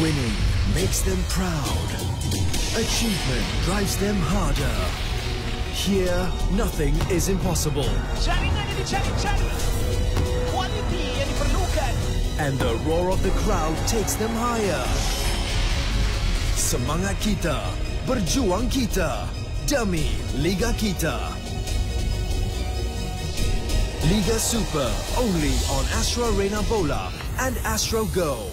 Winning makes them proud. Achievement drives them harder. Here, nothing is impossible. Jaringan And the roar of the crowd takes them higher. Semangat kita, berjuang kita, demi Liga kita. Liga Super, only on Astro Arena Bola and Astro Go.